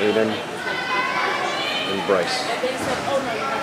Aidan, and Bryce.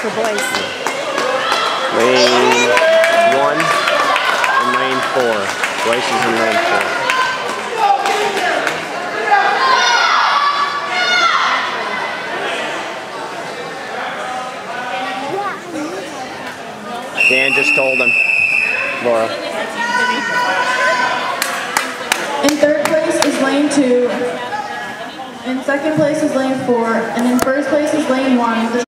For boys. Lane one and lane four. Bryce is in lane four. Dan just told him. Laura. In third place is lane two. In second place is lane four. And in first place is lane one.